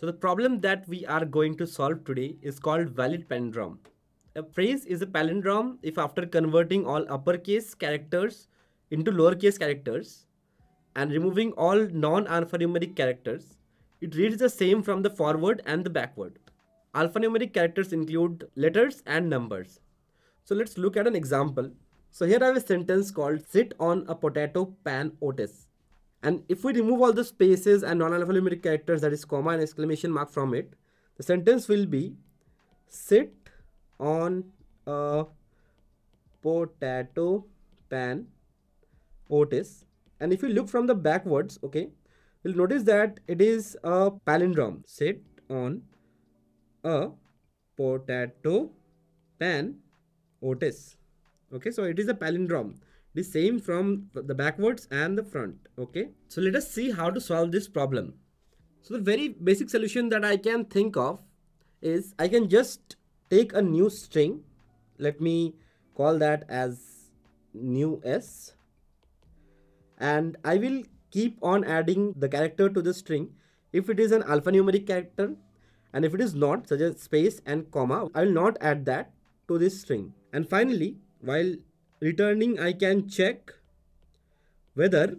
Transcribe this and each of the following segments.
So the problem that we are going to solve today is called valid palindrome. A phrase is a palindrome if after converting all uppercase characters into lowercase characters and removing all non-alphanumeric characters, it reads the same from the forward and the backward. Alphanumeric characters include letters and numbers. So let's look at an example. So here I have a sentence called sit on a potato pan Otis. And if we remove all the spaces and non-alphanumeric characters that is comma and exclamation mark from it, the sentence will be sit on a potato pan Otis. And if you look from the backwards, okay, you'll notice that it is a palindrome. Sit on a potato pan Otis. Okay, so it is a palindrome the same from the backwards and the front okay? So let us see how to solve this problem. So the very basic solution that i can think of is i can just take a new string. Let me call that as new s. And i will keep on adding the character to the string. If it is an alphanumeric character and if it is not such as space and comma i will not add that to this string. And finally while returning I can check whether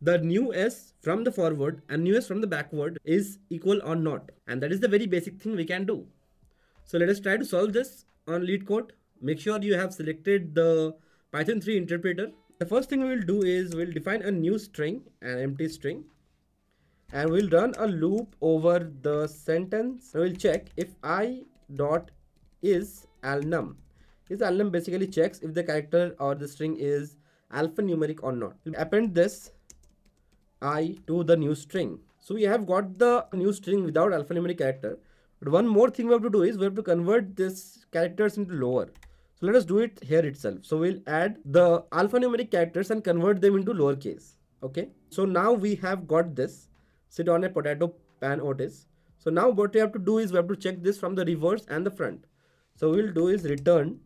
the new s from the forward and new s from the backward is equal or not and that is the very basic thing we can do. So let us try to solve this on LeetCode. Make sure you have selected the Python 3 interpreter. The first thing we will do is we'll define a new string, an empty string and we'll run a loop over the sentence. We'll check if i dot is alnum this alnum basically checks if the character or the string is alphanumeric or not. Append this i to the new string. So we have got the new string without alphanumeric character. But one more thing we have to do is we have to convert this characters into lower. So let us do it here itself. So we'll add the alphanumeric characters and convert them into lowercase. Okay. So now we have got this sit on a potato pan Otis. So now what we have to do is we have to check this from the reverse and the front. So we'll do is return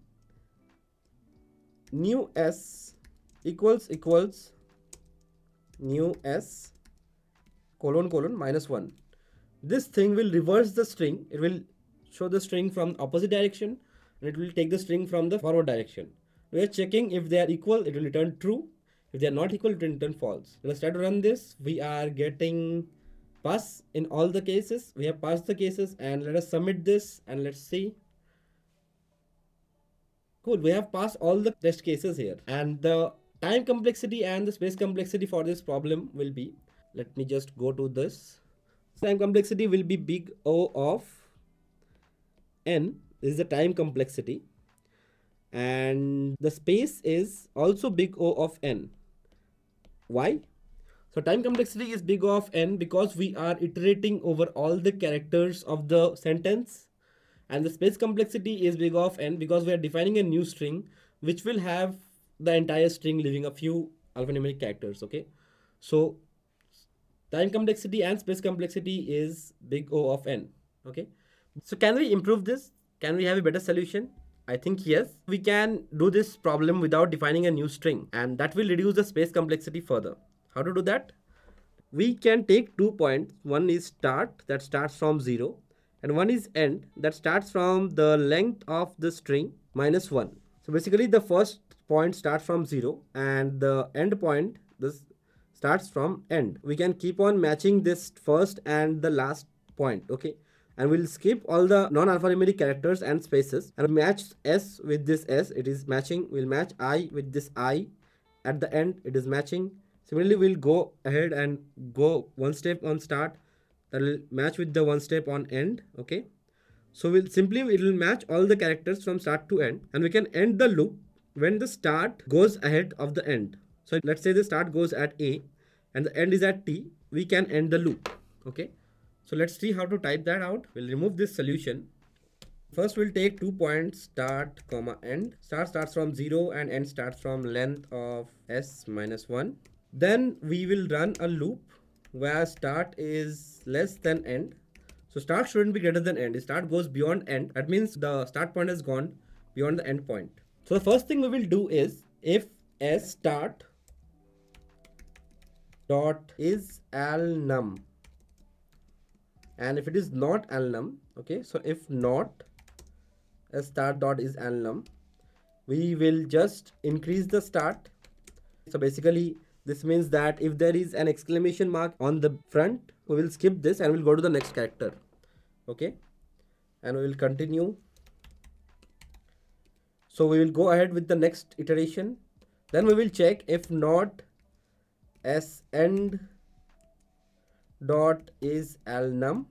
new s equals equals new s colon colon minus 1 this thing will reverse the string. It will show the string from opposite direction and it will take the string from the forward direction. We are checking if they are equal it will return true. If they are not equal it will return false. Let's try to run this. We are getting pass in all the cases. We have passed the cases and let us submit this and let's see Cool, we have passed all the test cases here and the time complexity and the space complexity for this problem will be, let me just go to this. Time complexity will be big O of n, this is the time complexity and the space is also big O of n. Why? So time complexity is big O of n because we are iterating over all the characters of the sentence and the space complexity is big of n because we are defining a new string which will have the entire string leaving a few alphanumeric characters okay so time complexity and space complexity is big o of n okay so can we improve this can we have a better solution I think yes, we can do this problem without defining a new string and that will reduce the space complexity further. How to do that? We can take two points. One is start that starts from 0 and one is end that starts from the length of the string minus 1. So basically the first point starts from 0 and the end point this starts from end. We can keep on matching this first and the last point okay? And we'll skip all the non-alphanumeric characters and spaces and match s with this s. It is matching we'll match i with this i. At the end it is matching. Similarly we'll go ahead and go one step on start that will match with the one step on end okay? So we'll simply it will match all the characters from start to end and we can end the loop when the start goes ahead of the end. So let's say the start goes at a and the end is at t we can end the loop okay? So let's see how to type that out. We'll remove this solution. First we'll take two points start comma end. Start starts from 0 and end starts from length of s minus 1 then we will run a loop where start is less than end. So start shouldn't be greater than end. start goes beyond end, that means the start point has gone beyond the end point. So the first thing we will do is if s start dot is al num and if it is not alnum okay so if not a start dot is alnum we will just increase the start so basically this means that if there is an exclamation mark on the front we will skip this and we'll go to the next character. Okay? And we will continue. So we will go ahead with the next iteration. Then we will check if not s end dot is alnum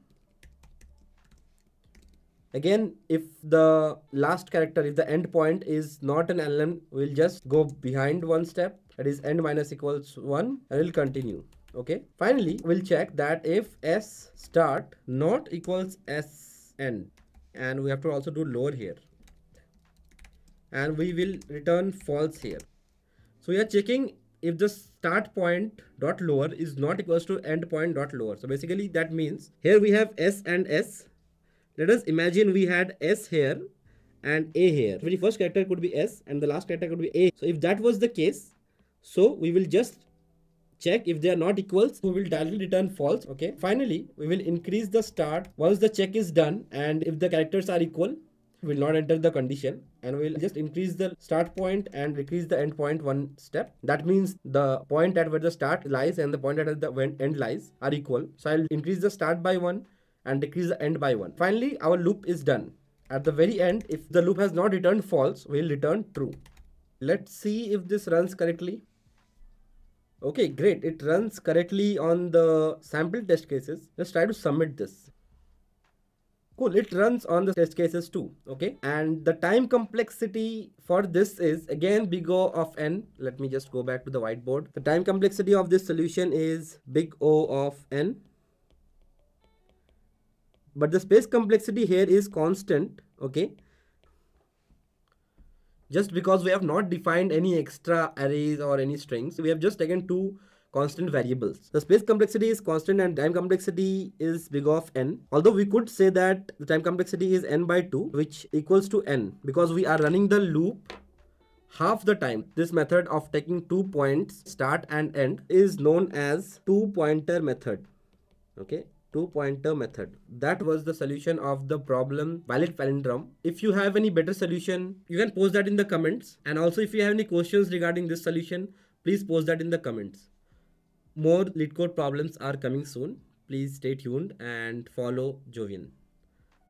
again if the last character if the end point is not an alnum we'll just go behind one step. That is end minus equals 1 and we'll continue. Okay? Finally we'll check that if s start not equals s end and we have to also do lower here. And we will return false here. So we are checking if the start point dot lower is not equals to end point dot lower. So basically that means here we have s and s let us imagine we had s here and a here. Very first character could be s and the last character could be a. So if that was the case so we will just check if they are not equals we will directly return false okay? Finally we will increase the start once the check is done and if the characters are equal we will not enter the condition and we'll just increase the start point and decrease the end point one step. That means the point at where the start lies and the point at the end lies are equal. So i'll increase the start by one and decrease the end by 1. Finally, our loop is done. At the very end, if the loop has not returned false, we'll return true. Let's see if this runs correctly. Okay, great. It runs correctly on the sample test cases. Let's try to submit this. Cool, it runs on the test cases too, okay? And the time complexity for this is again big O of n. Let me just go back to the whiteboard. The time complexity of this solution is big O of n but the space complexity here is constant okay? Just because we have not defined any extra arrays or any strings we have just taken two constant variables. The space complexity is constant and time complexity is big of n. Although we could say that the time complexity is n by 2 which equals to n because we are running the loop half the time. This method of taking two points start and end is known as two pointer method okay two pointer method. That was the solution of the problem valid palindrome. If you have any better solution, you can post that in the comments. And also if you have any questions regarding this solution, please post that in the comments. More LeetCode problems are coming soon. Please stay tuned and follow Jovian.